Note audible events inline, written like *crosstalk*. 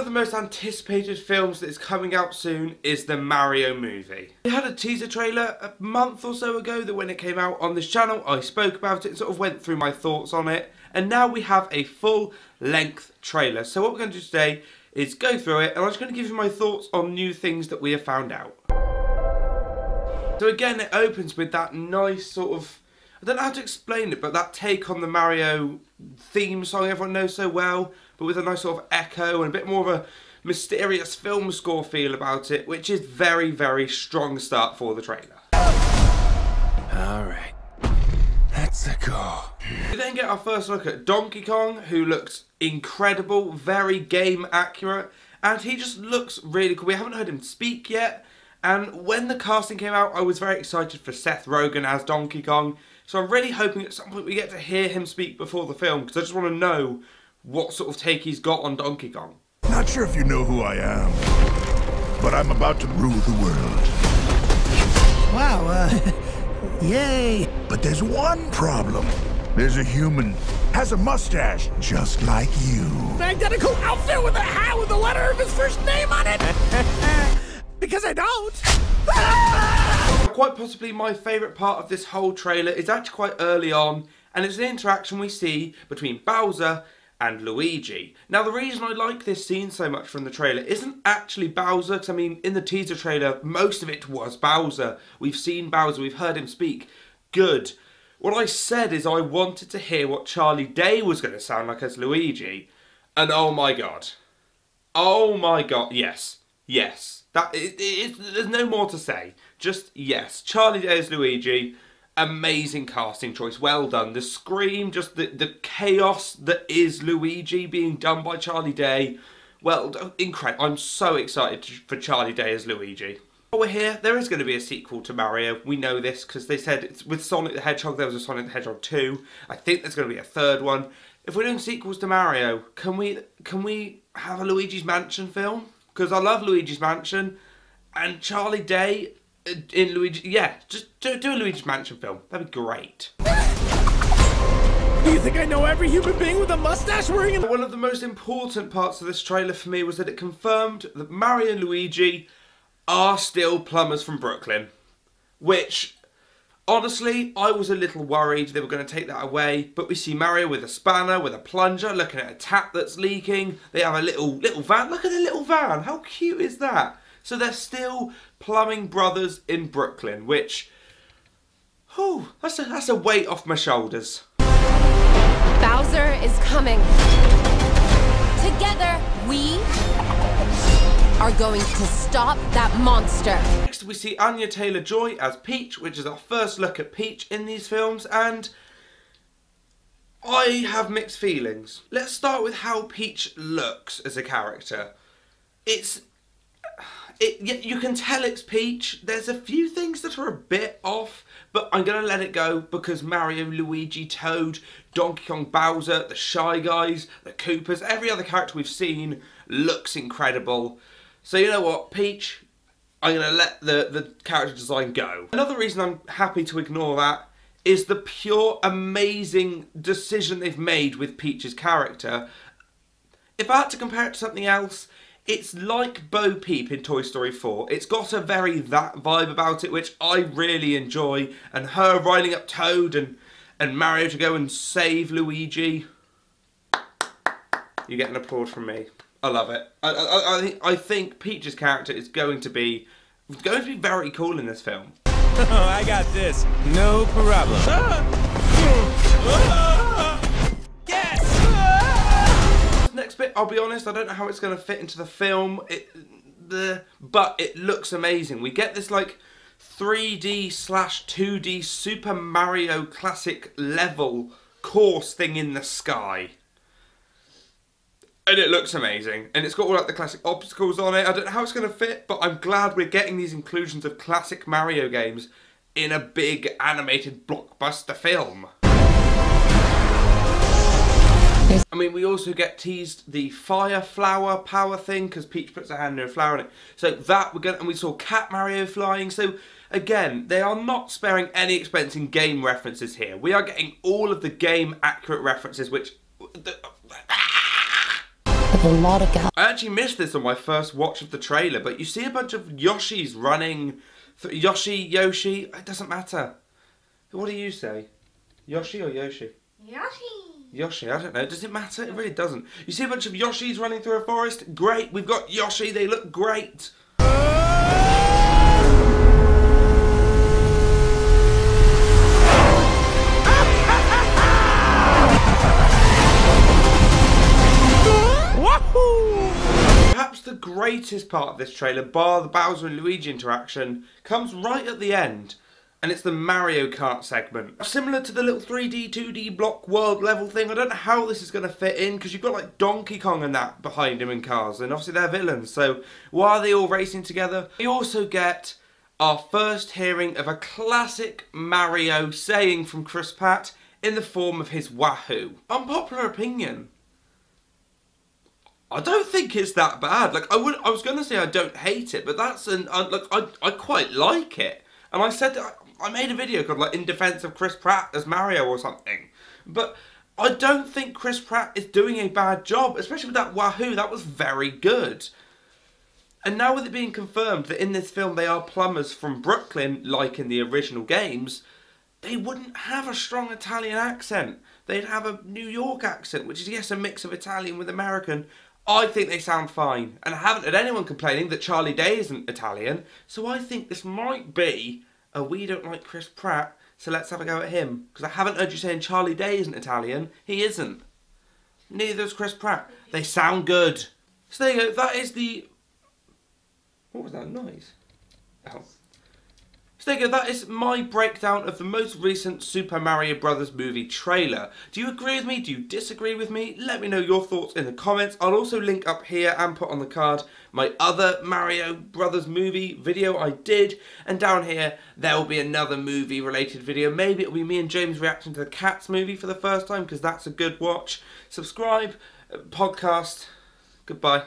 of the most anticipated films that is coming out soon is the Mario movie. We had a teaser trailer a month or so ago that when it came out on this channel, I spoke about it, sort of went through my thoughts on it, and now we have a full length trailer. So what we're going to do today is go through it, and I'm just going to give you my thoughts on new things that we have found out. So again, it opens with that nice sort of, I don't know how to explain it, but that take on the Mario theme song everyone knows so well, but with a nice sort of echo and a bit more of a mysterious film score feel about it, which is very, very strong start for the trailer. Alright, let's go. We then get our first look at Donkey Kong, who looks incredible, very game accurate, and he just looks really cool. We haven't heard him speak yet, and when the casting came out, I was very excited for Seth Rogen as Donkey Kong. So I'm really hoping at some point we get to hear him speak before the film, because I just want to know what sort of take he's got on Donkey Kong. Not sure if you know who I am, but I'm about to rule the world. Wow, uh, *laughs* yay. But there's one problem. There's a human, has a mustache, just like you. Identical outfit with a hat with the letter of his first name on it? *laughs* because I don't. *laughs* Quite possibly my favourite part of this whole trailer is actually quite early on, and it's an interaction we see between Bowser and Luigi. Now the reason I like this scene so much from the trailer isn't actually Bowser, because I mean in the teaser trailer most of it was Bowser. We've seen Bowser, we've heard him speak. Good. What I said is I wanted to hear what Charlie Day was going to sound like as Luigi. And oh my god. Oh my god, yes. Yes. That it, it, There's no more to say. Just yes. Charlie Day as Luigi amazing casting choice. Well done. The scream, just the, the chaos that is Luigi being done by Charlie Day. Well, incredible. I'm so excited for Charlie Day as Luigi. While we're here, there is going to be a sequel to Mario. We know this because they said with Sonic the Hedgehog there was a Sonic the Hedgehog 2. I think there's going to be a third one. If we're doing sequels to Mario, can we can we have a Luigi's Mansion film? Because I love Luigi's Mansion and Charlie Day in Luigi. Yeah, just do, do a Luigi's Mansion film. That'd be great. Do you think I know every human being with a mustache wearing a... One of the most important parts of this trailer for me was that it confirmed that Mario and Luigi are still plumbers from Brooklyn. Which, honestly, I was a little worried they were going to take that away. But we see Mario with a spanner, with a plunger, looking at a tap that's leaking. They have a little little van. Look at the little van. How cute is that? So they're still plumbing brothers in Brooklyn, which, whew, that's a, that's a weight off my shoulders. Bowser is coming. Together, we are going to stop that monster. Next, we see Anya Taylor-Joy as Peach, which is our first look at Peach in these films, and I have mixed feelings. Let's start with how Peach looks as a character. It's it, you can tell it's Peach. There's a few things that are a bit off, but I'm going to let it go because Mario, Luigi, Toad, Donkey Kong, Bowser, the Shy Guys, the Koopas, every other character we've seen looks incredible. So you know what, Peach, I'm going to let the, the character design go. Another reason I'm happy to ignore that is the pure amazing decision they've made with Peach's character. If I had to compare it to something else, it's like Bo Peep in Toy Story 4. It's got a very that vibe about it, which I really enjoy. And her riding up Toad and, and Mario to go and save Luigi. You get an applaud from me. I love it. I, I, I, think, I think Peach's character is going to be going to be very cool in this film. Oh, *laughs* I got this. No problem. next *laughs* bit, I'll be honest, I don't know how it's going to fit into the film, it, the, but it looks amazing. We get this like 3D slash 2D Super Mario classic level course thing in the sky. And it looks amazing. And it's got all like the classic obstacles on it. I don't know how it's going to fit, but I'm glad we're getting these inclusions of classic Mario games in a big animated blockbuster film. I mean, we also get teased the fire flower power thing because Peach puts her hand in a flower in it. So that we're going and we saw Cat Mario flying. So again, they are not sparing any expense in game references here. We are getting all of the game accurate references, which. The a lot of gal. I actually missed this on my first watch of the trailer, but you see a bunch of Yoshis running. Th- Yoshi, Yoshi, it doesn't matter. What do you say? Yoshi or Yoshi? Yoshi. Yoshi, I don't know. Does it matter? It really doesn't. You see a bunch of Yoshis running through a forest? Great, we've got Yoshi, they look great. Perhaps the greatest part of this trailer, bar the Bowser and Luigi interaction, comes right at the end, and it's the Mario Kart segment. Similar to the little 3D, 2D block world level thing, I don't know how this is going to fit in, because you've got like Donkey Kong and that behind him in cars, and obviously they're villains, so why are they all racing together? We also get our first hearing of a classic Mario saying from Chris Pratt in the form of his Wahoo. Unpopular opinion. I don't think it's that bad. Like I would, I was gonna say I don't hate it, but that's an uh, like I, I quite like it. And I said I, made a video called like in defense of Chris Pratt as Mario or something. But I don't think Chris Pratt is doing a bad job, especially with that Wahoo. That was very good. And now with it being confirmed that in this film they are plumbers from Brooklyn, like in the original games, they wouldn't have a strong Italian accent. They'd have a New York accent, which is yes a mix of Italian with American. I think they sound fine, and I haven't had anyone complaining that Charlie Day isn't Italian. So I think this might be a we don't like Chris Pratt, so let's have a go at him. Because I haven't heard you saying Charlie Day isn't Italian. He isn't. Neither is Chris Pratt. They sound good. So there you go. That is the. What was that noise? Oh. Go, that is my breakdown of the most recent Super Mario Brothers movie trailer. Do you agree with me? Do you disagree with me? Let me know your thoughts in the comments. I'll also link up here and put on the card my other Mario Brothers movie video I did. And down here, there will be another movie related video. Maybe it'll be me and James reacting to the Cats movie for the first time, because that's a good watch. Subscribe, uh, podcast. Goodbye.